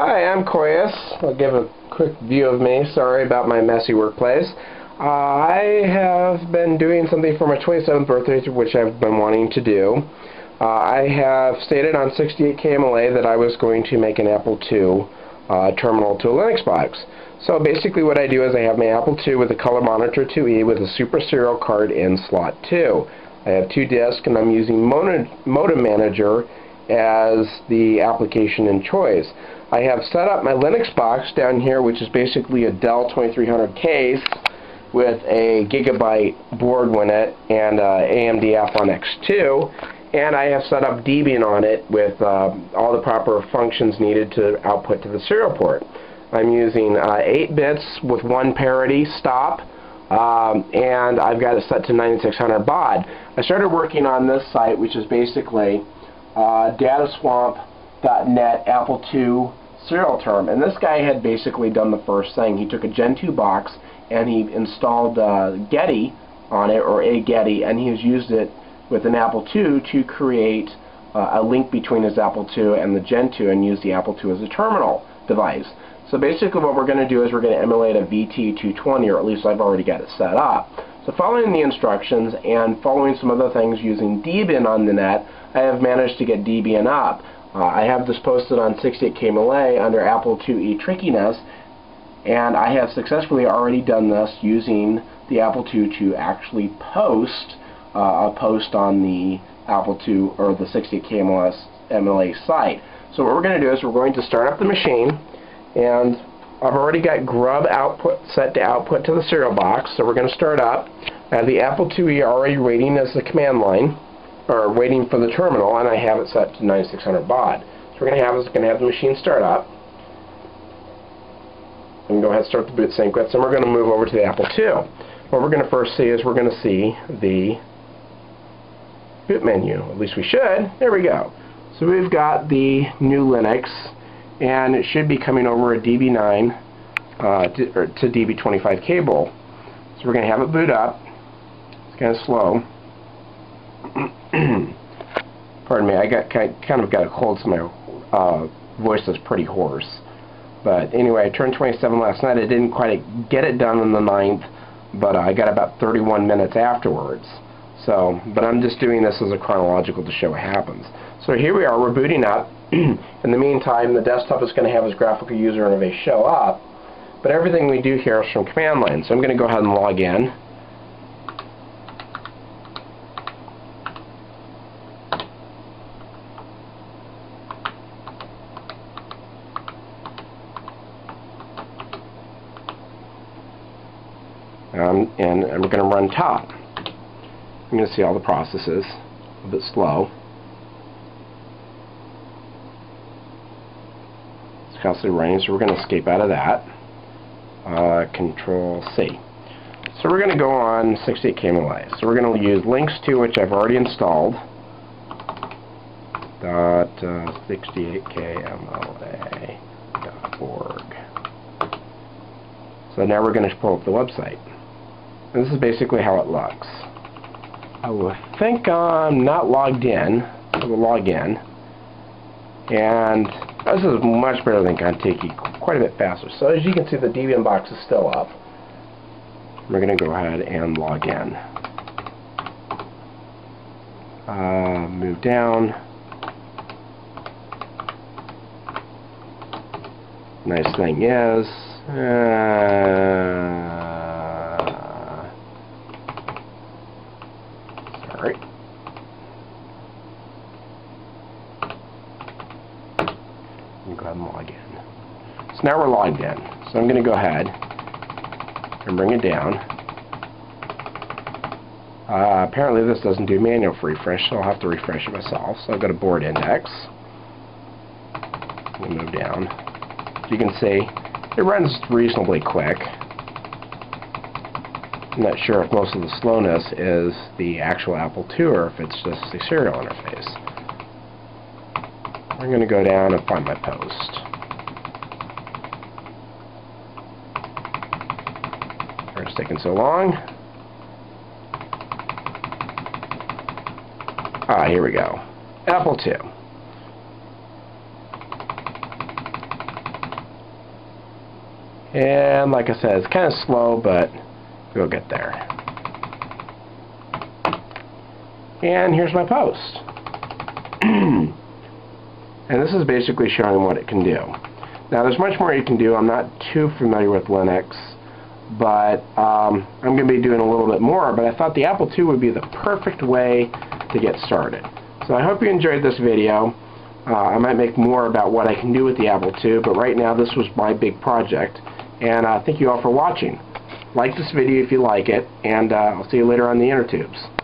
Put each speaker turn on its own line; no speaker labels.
Hi, I'm coius. I'll give a quick view of me. Sorry about my messy workplace. Uh, I have been doing something for my 27th birthday, which I've been wanting to do. Uh, I have stated on 68KMLA that I was going to make an Apple II uh, terminal to a Linux box. So basically what I do is I have my Apple II with a color monitor 2E with a super serial card in slot 2. I have two disks and I'm using Modem Manager as the application in choice. I have set up my Linux box down here, which is basically a Dell 2300 case with a gigabyte board in it and uh, AMD Athlon X2 and I have set up Debian on it with uh, all the proper functions needed to output to the serial port. I'm using uh, 8 bits with one parity stop um, and I've got it set to 9600 baud. I started working on this site which is basically uh, dataswamp.net Apple II serial term. And this guy had basically done the first thing. He took a Gentoo box and he installed uh, Getty on it, or agetty, and he has used it with an Apple II to create uh, a link between his Apple II and the Gentoo and use the Apple II as a terminal device. So basically what we're going to do is we're going to emulate a VT220, or at least I've already got it set up. So following the instructions and following some other things using Debian on the net, I have managed to get Debian up. Uh, I have this posted on 68KMLA under Apple IIe Trickiness, and I have successfully already done this using the Apple II to actually post uh, a post on the Apple II or the 68KMLA MLA site. So what we're going to do is we're going to start up the machine, and I've already got grub output set to output to the serial box, so we're going to start up. I have the Apple IIe already waiting as the command line or waiting for the terminal, and I have it set to 9600 baud. So we're going to have is going to have the machine start up. And go ahead and start the boot sequence, and we're going to move over to the Apple II. What we're going to first see is we're going to see the boot menu. At least we should. There we go. So we've got the new Linux, and it should be coming over a DB9 uh, to, to DB25 cable. So we're going to have it boot up. It's kind of slow. pardon me, I got kind of got a cold, so my uh, voice is pretty hoarse. But anyway, I turned 27 last night. I didn't quite get it done on the 9th, but I got about 31 minutes afterwards. So, but I'm just doing this as a chronological to show what happens. So here we are, we're booting up. In the meantime, the desktop is going to have its graphical user interface show up, but everything we do here is from command line. So I'm going to go ahead and log in. um, and, we're going to run top. I'm going to see all the processes, a bit slow. It's constantly running, so we're going to escape out of that. Uh, control C. So we're going to go on 68KMLA. So we're going to use links to which I've already installed. Dot uh, 68KMLA.org. So now we're going to pull up the website. And this is basically how it looks. I think I'm not logged in. I will log in. And this is much better than Contiki, quite a bit faster. So as you can see, the Debian box is still up. We're going to go ahead and log in. Uh, move down. Nice thing is, uh, Go ahead and log in. So now we're logged in. So I'm going to go ahead and bring it down. Uh, apparently this doesn't do manual refresh, so I'll have to refresh it myself. So I've got a board index. We'll move down. So you can see it runs reasonably quick. I'm not sure if most of the slowness is the actual Apple II or if it's just the serial interface. I'm going to go down and find my post. It's taking so long. Ah, here we go. Apple II. And like I said, it's kind of slow, but we'll get there. And here's my post. and this is basically showing what it can do. Now there's much more you can do. I'm not too familiar with Linux, but um, I'm going to be doing a little bit more, but I thought the Apple II would be the perfect way to get started. So I hope you enjoyed this video. Uh, I might make more about what I can do with the Apple II, but right now this was my big project. And uh, thank you all for watching. Like this video if you like it, and uh, I'll see you later on the inner tubes.